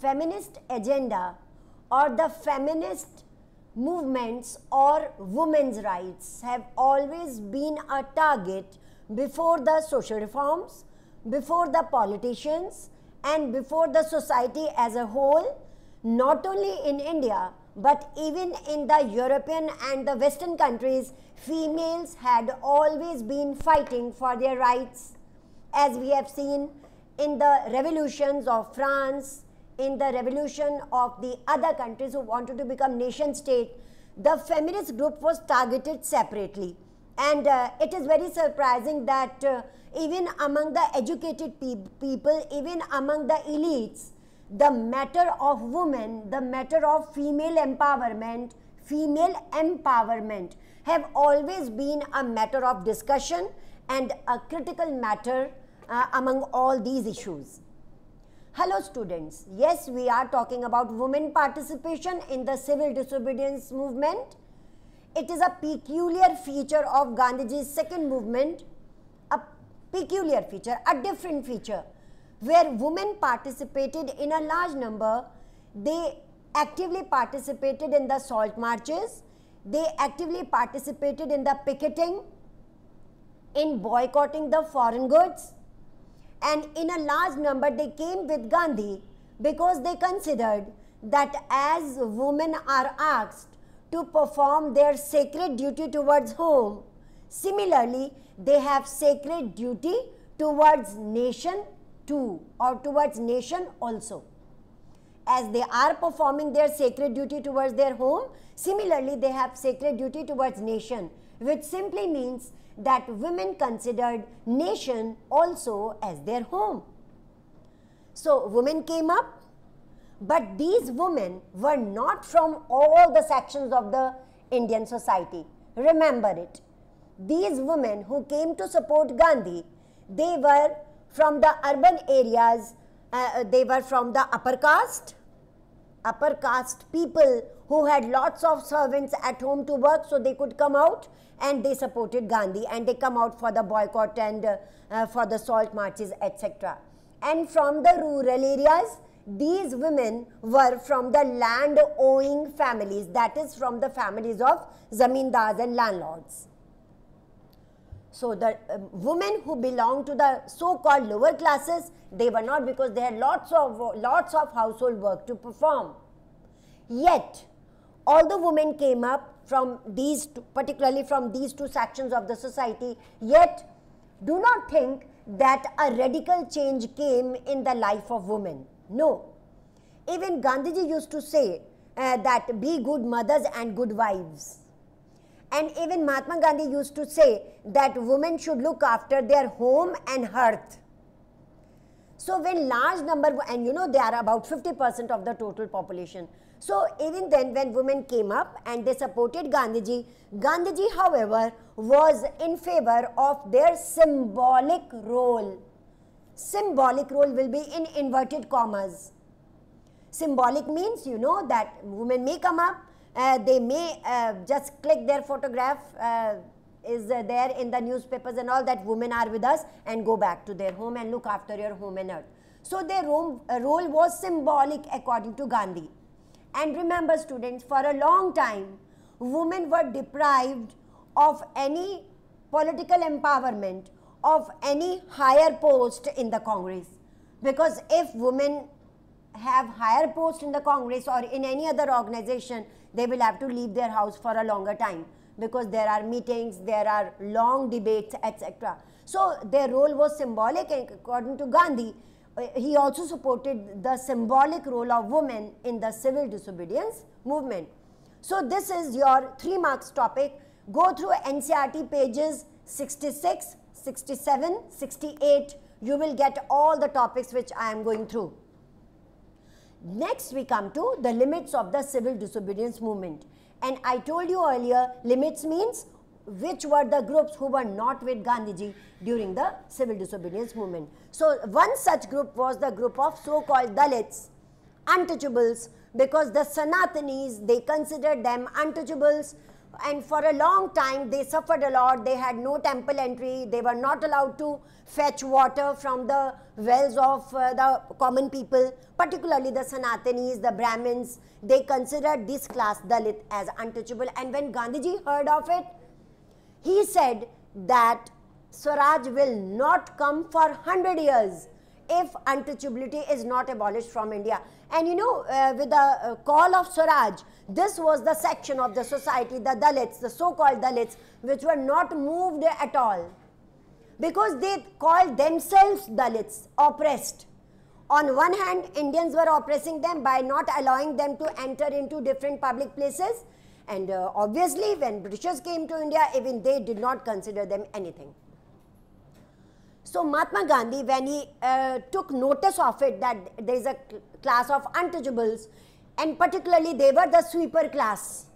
feminist agenda or the feminist movements or women's rights have always been a target before the social reforms, before the politicians and before the society as a whole, not only in India but even in the European and the Western countries, females had always been fighting for their rights. As we have seen in the revolutions of France, in the revolution of the other countries who wanted to become nation state, the feminist group was targeted separately. And uh, it is very surprising that uh, even among the educated pe people, even among the elites, the matter of women, the matter of female empowerment, female empowerment have always been a matter of discussion and a critical matter uh, among all these issues. Hello students, yes we are talking about women participation in the civil disobedience movement. It is a peculiar feature of Gandhiji's second movement, a peculiar feature, a different feature where women participated in a large number. They actively participated in the salt marches, they actively participated in the picketing, in boycotting the foreign goods, and in a large number they came with Gandhi because they considered that as women are asked to perform their sacred duty towards home, similarly they have sacred duty towards nation too or towards nation also. As they are performing their sacred duty towards their home, similarly they have sacred duty towards nation which simply means that women considered nation also as their home. So women came up, but these women were not from all the sections of the Indian society. Remember it. These women who came to support Gandhi, they were from the urban areas, uh, they were from the upper caste, upper caste people who had lots of servants at home to work so they could come out and they supported Gandhi and they come out for the boycott and uh, uh, for the salt marches etc. And from the rural areas, these women were from the land owing families that is from the families of zamindars and landlords. So the uh, women who belong to the so-called lower classes, they were not because they had lots of lots of household work to perform. Yet, all the women came up from these, two, particularly from these two sections of the society, yet do not think that a radical change came in the life of women. No. Even Gandhiji used to say uh, that be good mothers and good wives. And even Mahatma Gandhi used to say that women should look after their home and hearth. So when large number, and you know they are about 50% of the total population. So even then when women came up and they supported Gandhiji, Gandhiji however was in favor of their symbolic role. Symbolic role will be in inverted commas. Symbolic means you know that women may come up, they may uh, just click their photograph uh, is uh, there in the newspapers and all that women are with us and go back to their home and look after your home and earth. So their role, uh, role was symbolic according to Gandhi. And remember students, for a long time, women were deprived of any political empowerment, of any higher post in the Congress. Because if women have higher post in the Congress or in any other organization, they will have to leave their house for a longer time because there are meetings, there are long debates, etc. So their role was symbolic and according to Gandhi, uh, he also supported the symbolic role of women in the civil disobedience movement. So this is your 3 marks topic. Go through NCERT pages 66, 67, 68. You will get all the topics which I am going through. Next we come to the limits of the civil disobedience movement. And I told you earlier, limits means which were the groups who were not with Gandhiji during the civil disobedience movement. So one such group was the group of so-called Dalits, untouchables, because the Sanatanis, they considered them untouchables and for a long time they suffered a lot. They had no temple entry. They were not allowed to fetch water from the wells of uh, the common people, particularly the Sanatanis, the Brahmins. They considered this class Dalit as untouchable. And when Gandhiji heard of it, he said that Swaraj will not come for 100 years if untouchability is not abolished from India. And you know, uh, with the uh, call of Swaraj, this was the section of the society, the Dalits, the so-called Dalits, which were not moved at all. Because they called themselves Dalits, oppressed. On one hand, Indians were oppressing them by not allowing them to enter into different public places. And uh, obviously, when Britishers came to India, even they did not consider them anything. So Mahatma Gandhi, when he uh, took notice of it that there is a class of untouchables, and particularly they were the sweeper class.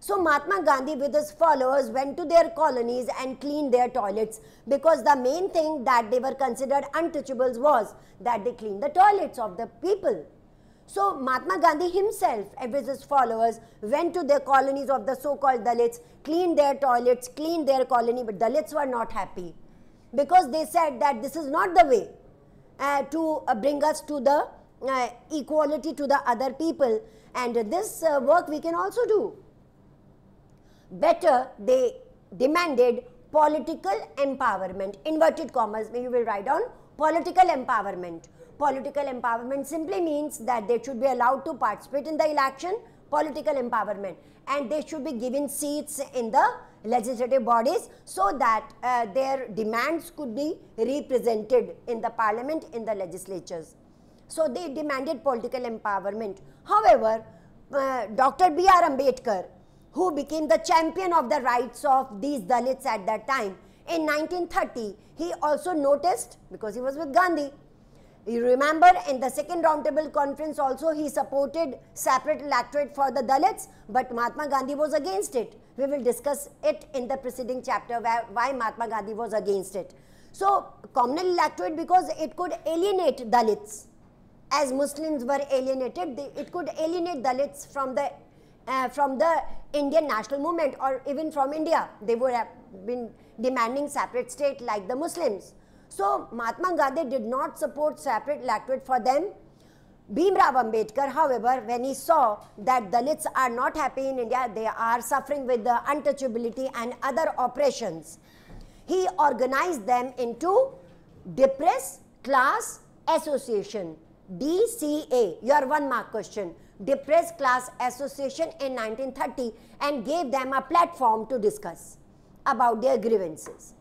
So Mahatma Gandhi with his followers went to their colonies and cleaned their toilets because the main thing that they were considered untouchables was that they cleaned the toilets of the people. So Mahatma Gandhi himself and with his followers went to their colonies of the so-called Dalits, cleaned their toilets, cleaned their colony, but Dalits were not happy because they said that this is not the way uh, to uh, bring us to the uh, equality to the other people and this uh, work we can also do. Better they demanded political empowerment, inverted commas, you will write down political empowerment. Political empowerment simply means that they should be allowed to participate in the election, political empowerment and they should be given seats in the legislative bodies so that uh, their demands could be represented in the parliament, in the legislatures. So they demanded political empowerment. However, uh, Dr. B.R. Ambedkar, who became the champion of the rights of these Dalits at that time, in 1930, he also noticed, because he was with Gandhi, you remember in the second roundtable conference also he supported separate electorate for the Dalits, but Mahatma Gandhi was against it. We will discuss it in the preceding chapter where, why Mahatma Gandhi was against it. So, communal electorate because it could alienate Dalits. As Muslims were alienated, they, it could alienate Dalits from the uh, from the Indian national movement or even from India. They would have been demanding separate state like the Muslims. So Mahatma Gandhi did not support separate electorate for them. Bhimrao Ambedkar, however, when he saw that Dalits are not happy in India, they are suffering with the untouchability and other oppressions, he organized them into Depressed Class Association, DCA, your one mark question, Depressed Class Association in 1930 and gave them a platform to discuss about their grievances.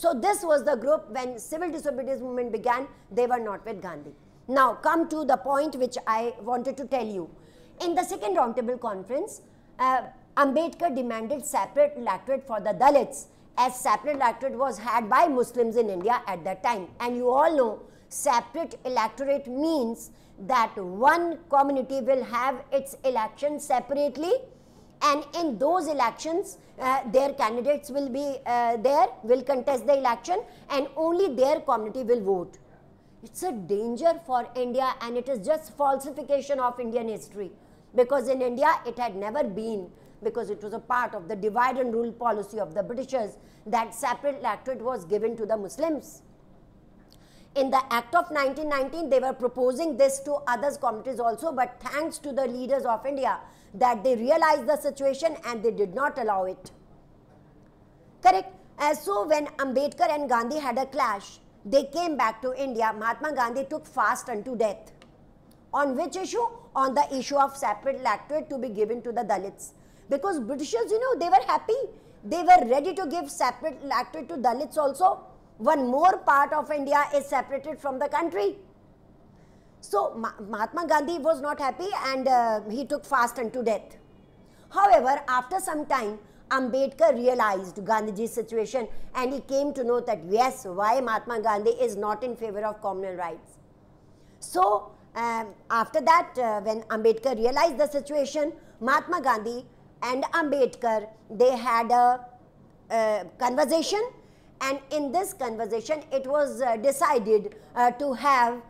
So this was the group when civil disobedience movement began, they were not with Gandhi. Now come to the point which I wanted to tell you. In the second roundtable conference, uh, Ambedkar demanded separate electorate for the Dalits as separate electorate was had by Muslims in India at that time. And you all know separate electorate means that one community will have its election separately and in those elections uh, their candidates will be uh, there will contest the election and only their community will vote. It's a danger for india and it is just falsification of indian history. Because in india it had never been because it was a part of the divide and rule policy of the britishers that separate electorate was given to the muslims. In the act of 1919 they were proposing this to others communities also but thanks to the leaders of india that they realized the situation and they did not allow it. Correct? As so when Ambedkar and Gandhi had a clash, they came back to India. Mahatma Gandhi took fast unto death. On which issue? On the issue of separate electorate to be given to the Dalits. Because Britishers, you know, they were happy. They were ready to give separate electorate to Dalits also. One more part of India is separated from the country. So Mahatma Gandhi was not happy and uh, he took fast unto death. However, after some time, Ambedkar realized Gandhiji's situation and he came to know that yes, why Mahatma Gandhi is not in favor of communal rights. So, um, after that, uh, when Ambedkar realized the situation, Mahatma Gandhi and Ambedkar, they had a, a conversation and in this conversation, it was uh, decided uh, to have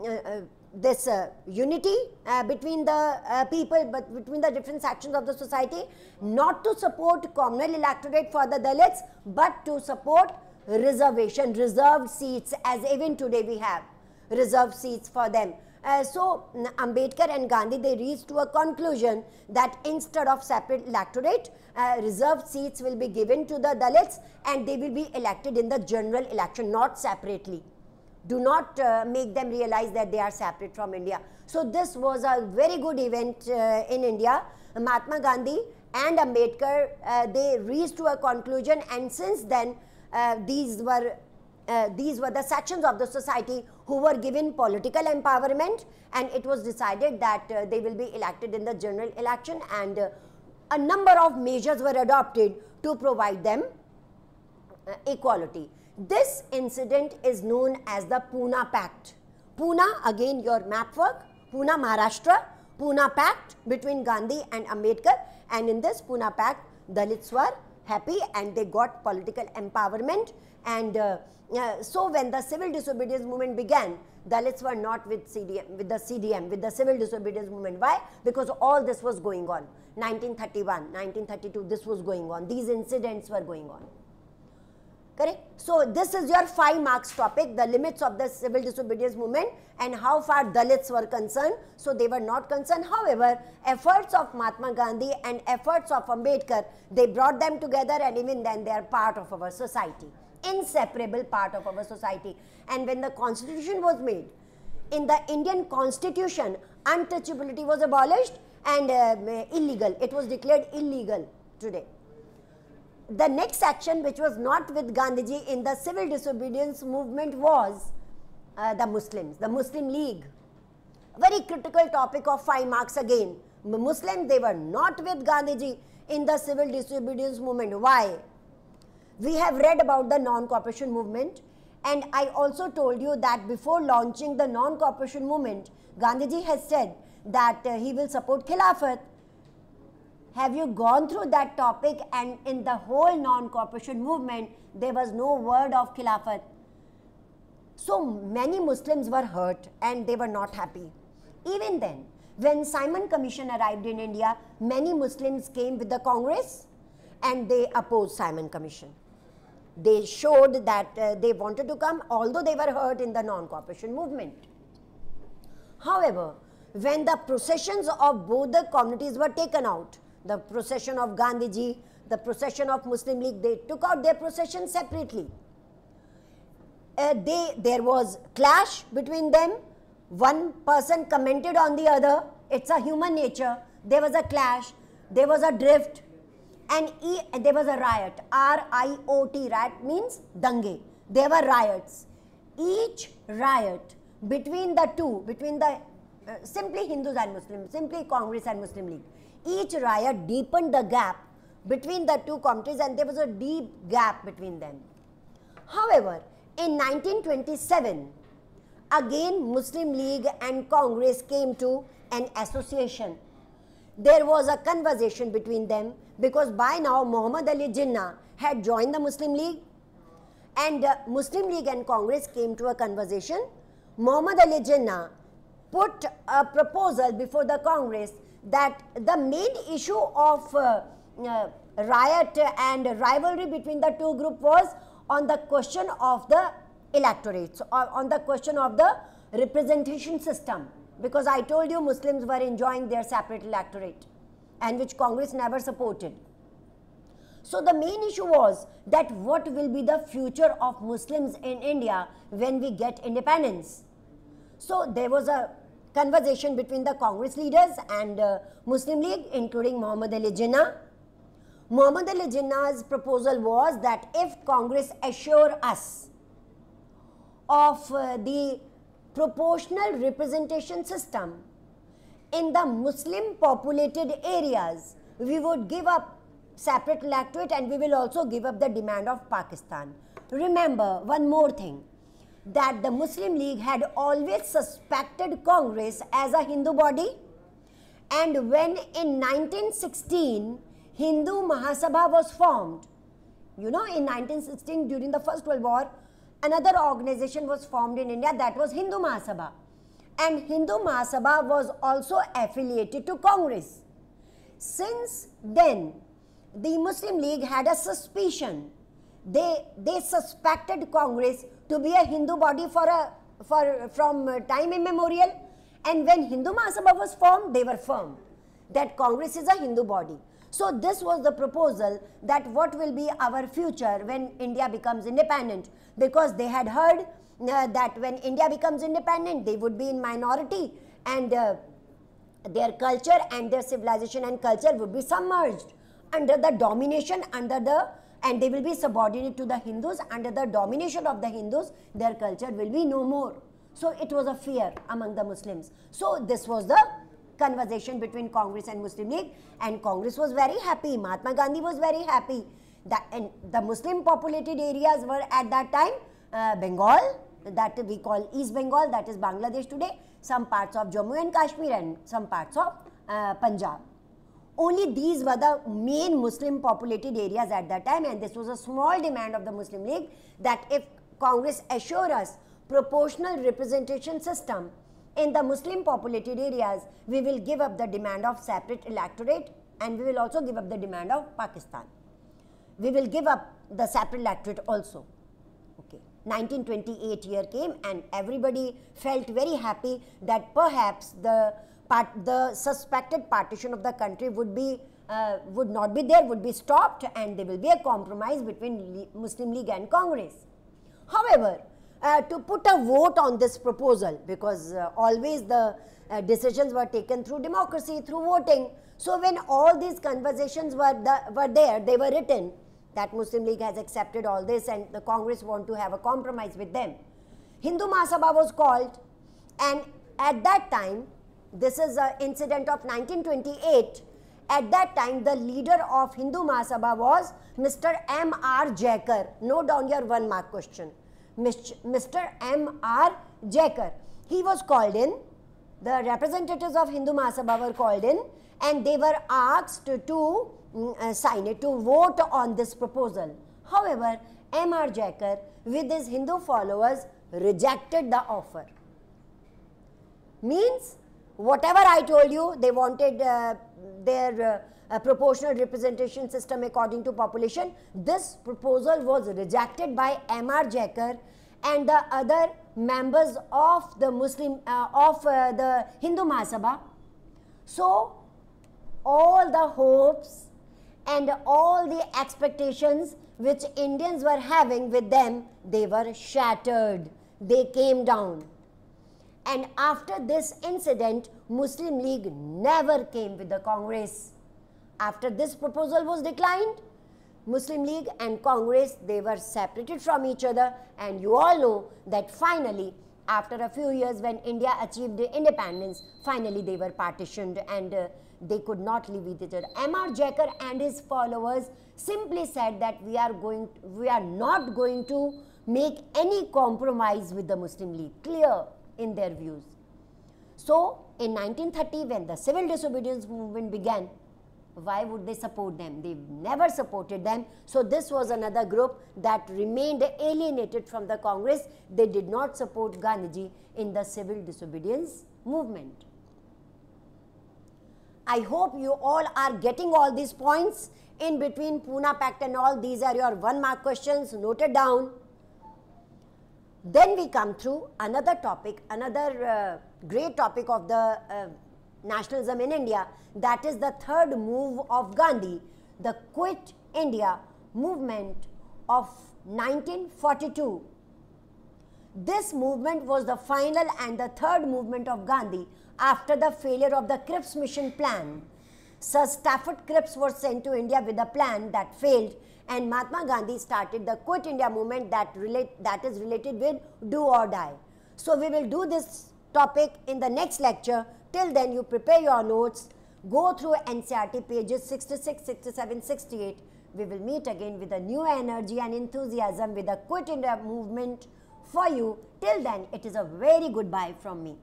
uh, uh, this uh, unity uh, between the uh, people, but between the different sections of the society, not to support communal electorate for the Dalits, but to support reservation, reserved seats, as even today we have reserved seats for them. Uh, so Ambedkar and Gandhi they reached to a conclusion that instead of separate electorate, uh, reserved seats will be given to the Dalits and they will be elected in the general election, not separately do not uh, make them realize that they are separate from India. So this was a very good event uh, in India. Mahatma Gandhi and Ambedkar, uh, they reached to a conclusion and since then uh, these were uh, these were the sections of the society who were given political empowerment and it was decided that uh, they will be elected in the general election and a number of measures were adopted to provide them equality. This incident is known as the Pune Pact. Pune, again your map work, Pune, Maharashtra, Pune Pact between Gandhi and Ambedkar and in this Pune Pact, Dalits were happy and they got political empowerment and uh, uh, so when the civil disobedience movement began, Dalits were not with CDM, with the CDM, with the civil disobedience movement. Why? Because all this was going on. 1931, 1932, this was going on. These incidents were going on correct. So this is your 5 marks topic, the limits of the civil disobedience movement and how far Dalits were concerned. So they were not concerned. However, efforts of Mahatma Gandhi and efforts of Ambedkar, they brought them together and even then they are part of our society, inseparable part of our society. And when the constitution was made, in the Indian constitution, untouchability was abolished and uh, illegal. It was declared illegal today the next action which was not with Gandhiji in the civil disobedience movement was uh, the Muslims, the Muslim League. Very critical topic of 5 marks again. Muslims, they were not with Gandhiji in the civil disobedience movement. Why? We have read about the non-cooperation movement and I also told you that before launching the non-cooperation movement, Gandhiji has said that uh, he will support Khilafat have you gone through that topic and in the whole non-cooperation movement, there was no word of Khilafat. So many Muslims were hurt and they were not happy. Even then, when Simon Commission arrived in India, many Muslims came with the Congress and they opposed Simon Commission. They showed that uh, they wanted to come although they were hurt in the non-cooperation movement. However, when the processions of both the communities were taken out, the procession of Gandhiji, the procession of Muslim League, they took out their procession separately. Uh, they, there was clash between them. One person commented on the other. It's a human nature. There was a clash. There was a drift. And e, there was a riot. R-I-O-T, riot means dange. There were riots. Each riot between the two, between the uh, simply Hindus and Muslims, simply Congress and Muslim League each riot deepened the gap between the two countries and there was a deep gap between them. However, in 1927, again Muslim League and Congress came to an association. There was a conversation between them because by now Muhammad Ali Jinnah had joined the Muslim League and uh, Muslim League and Congress came to a conversation. Muhammad Ali Jinnah put a proposal before the Congress that the main issue of uh, uh, riot and rivalry between the two groups was on the question of the electorates or on the question of the representation system because I told you Muslims were enjoying their separate electorate and which Congress never supported. So the main issue was that what will be the future of Muslims in India when we get independence. So there was a conversation between the Congress leaders and uh, Muslim League, including Muhammad Ali Jinnah. Muhammad Ali Jinnah's proposal was that if Congress assure us of uh, the proportional representation system in the Muslim populated areas, we would give up separate electorate and we will also give up the demand of Pakistan. Remember one more thing that the Muslim League had always suspected Congress as a Hindu body and when in 1916 Hindu Mahasabha was formed, you know in 1916 during the First World War, another organization was formed in India that was Hindu Mahasabha and Hindu Mahasabha was also affiliated to Congress. Since then, the Muslim League had a suspicion. They, they suspected Congress to be a Hindu body for a, for, from time immemorial and when Hindu Mahasabha was formed, they were firm that Congress is a Hindu body. So this was the proposal that what will be our future when India becomes independent because they had heard uh, that when India becomes independent, they would be in minority and uh, their culture and their civilization and culture would be submerged under the domination, under the and they will be subordinate to the Hindus. Under the domination of the Hindus, their culture will be no more. So it was a fear among the Muslims. So this was the conversation between Congress and Muslim League and Congress was very happy. Mahatma Gandhi was very happy. That, and the Muslim populated areas were at that time uh, Bengal, that we call East Bengal, that is Bangladesh today, some parts of Jammu and Kashmir and some parts of uh, Punjab. Only these were the main Muslim populated areas at that time and this was a small demand of the Muslim League that if Congress assure us proportional representation system in the Muslim populated areas, we will give up the demand of separate electorate and we will also give up the demand of Pakistan. We will give up the separate electorate also. Okay. 1928 year came and everybody felt very happy that perhaps the part, the suspected partition of the country would be uh, would not be there, would be stopped and there will be a compromise between Muslim League and Congress. However, uh, to put a vote on this proposal because uh, always the uh, decisions were taken through democracy, through voting. So when all these conversations were, the, were there, they were written, that Muslim League has accepted all this and the Congress want to have a compromise with them. Hindu Mahasabha was called and at that time, this is an incident of 1928, at that time the leader of Hindu Mahasabha was Mr. M.R. Jakar. Note down your one mark question. Mr. M.R. Jakar. He was called in, the representatives of Hindu Mahasabha were called in and they were asked to Mm, uh, sign it to vote on this proposal. However, M.R. Jakar with his Hindu followers rejected the offer. Means whatever I told you, they wanted uh, their uh, proportional representation system according to population. This proposal was rejected by M.R. Jakar and the other members of the Muslim, uh, of uh, the Hindu Mahasabha. So, all the hopes and all the expectations which Indians were having with them, they were shattered. They came down. And after this incident, Muslim League never came with the Congress. After this proposal was declined, Muslim League and Congress, they were separated from each other and you all know that finally, after a few years when India achieved independence, finally they were partitioned and uh, they could not live with each other. M.R. Jakar and his followers simply said that we are going, we are not going to make any compromise with the Muslim League, clear in their views. So, in 1930 when the civil disobedience movement began, why would they support them? They never supported them. So, this was another group that remained alienated from the Congress. They did not support Gandhiji in the civil disobedience movement. I hope you all are getting all these points in between Pune Pact and all. These are your one mark questions noted down. Then we come through another topic, another uh, great topic of the uh, nationalism in India. That is the third move of Gandhi, the Quit India movement of 1942. This movement was the final and the third movement of Gandhi after the failure of the Cripps mission plan. Sir Stafford Cripps was sent to India with a plan that failed and Mahatma Gandhi started the Quit India movement that, relate, that is related with do or die. So we will do this topic in the next lecture. Till then you prepare your notes, go through NCERT pages 66, 67, 68. We will meet again with a new energy and enthusiasm with the Quit India movement for you. Till then, it is a very goodbye from me.